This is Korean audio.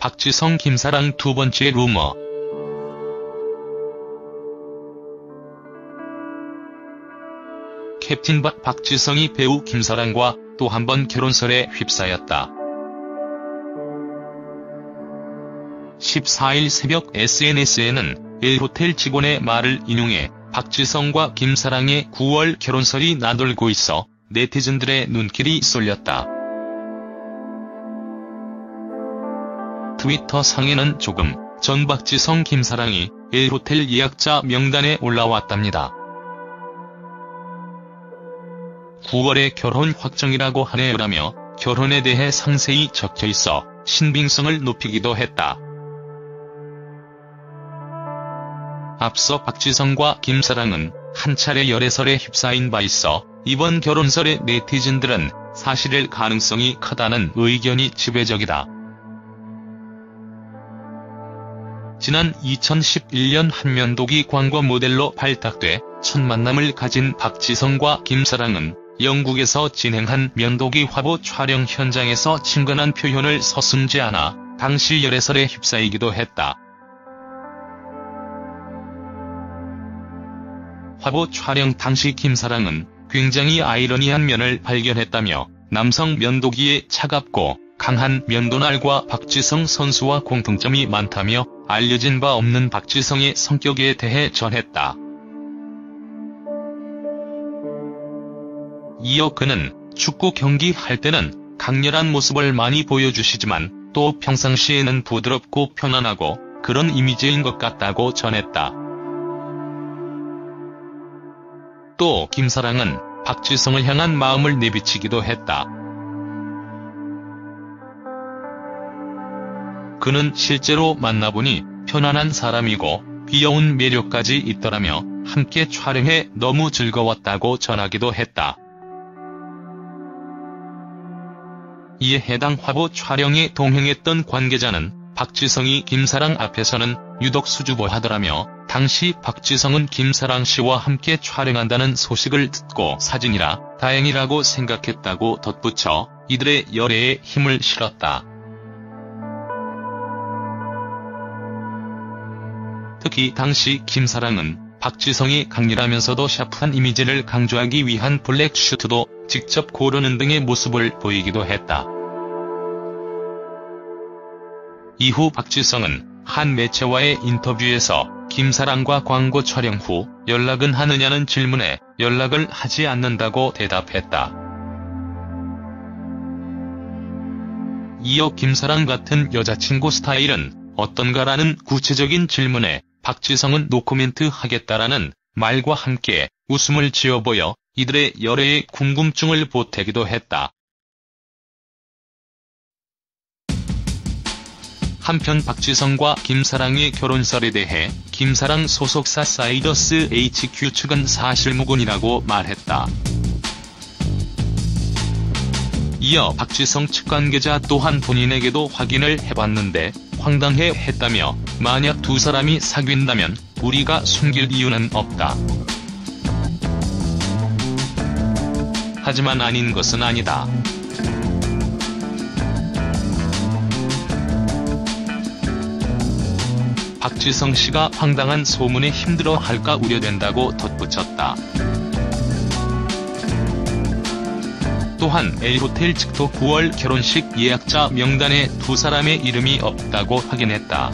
박지성 김사랑 두 번째 루머. 캡틴 박 박지성이 배우 김사랑과 또 한 번 결혼설에 휩싸였다. 14일 새벽 SNS에는 L호텔 직원의 말을 인용해 박지성과 김사랑의 9월 결혼설이 나돌고 있어 네티즌들의 눈길이 쏠렸다. 트위터 상에는 조금 전 박지성 김사랑이 L호텔 예약자 명단에 올라왔답니다. 9월에 결혼 확정이라고 하네요라며 결혼에 대해 상세히 적혀 있어 신빙성을 높이기도 했다. 앞서 박지성과 김사랑은 한 차례 열애설에 휩싸인 바 있어 이번 결혼설에 네티즌들은 사실일 가능성이 크다는 의견이 지배적이다. 지난 2011년 한면도기 광고 모델로 발탁돼 첫 만남을 가진 박지성과 김사랑은 영국에서 진행한 면도기 화보 촬영 현장에서 친근한 표현을 서슴지 않아 당시 열애설에 휩싸이기도 했다. 화보 촬영 당시 김사랑은 굉장히 아이러니한 면을 발견했다며 남성 면도기에 차갑고 강한 면도날과 박지성 선수와 공통점이 많다며 알려진 바 없는 박지성의 성격에 대해 전했다. 이어 그는 축구 경기 할 때는 강렬한 모습을 많이 보여주시지만 또 평상시에는 부드럽고 편안하고 그런 이미지인 것 같다고 전했다. 또 김사랑은 박지성을 향한 마음을 내비치기도 했다. 그는 실제로 만나보니 편안한 사람이고 귀여운 매력까지 있더라며 함께 촬영해 너무 즐거웠다고 전하기도 했다. 이에 해당 화보 촬영에 동행했던 관계자는 박지성이 김사랑 앞에서는 유독 수줍어하더라며 당시 박지성은 김사랑 씨와 함께 촬영한다는 소식을 듣고 사진이라 다행이라고 생각했다고 덧붙여 이들의 열애에 힘을 실었다. 특히 당시 김사랑은 박지성이 강렬하면서도 샤프한 이미지를 강조하기 위한 블랙 슈트도 직접 고르는 등의 모습을 보이기도 했다. 이후 박지성은 한 매체와의 인터뷰에서 김사랑과 광고 촬영 후 연락은 하느냐는 질문에 연락을 하지 않는다고 대답했다. 이어 김사랑 같은 여자친구 스타일은 어떤가라는 구체적인 질문에 박지성은 노코멘트 하겠다라는 말과 함께 웃음을 지어 보여 이들의 열애의 궁금증을 보태기도 했다. 한편 박지성과 김사랑의 결혼설에 대해 김사랑 소속사 사이더스 HQ 측은 사실무근이라고 말했다. 이어 박지성 측 관계자 또한 본인에게도 확인을 해봤는데 황당해 했다며 만약 두 사람이 사귄다면 우리가 숨길 이유는 없다. 하지만 아닌 것은 아니다. 박지성 씨가 황당한 소문에 힘들어 할까 우려된다고 덧붙였다. 또한 A호텔 측도 9월 결혼식 예약자 명단에 두 사람의 이름이 없다고 확인했다.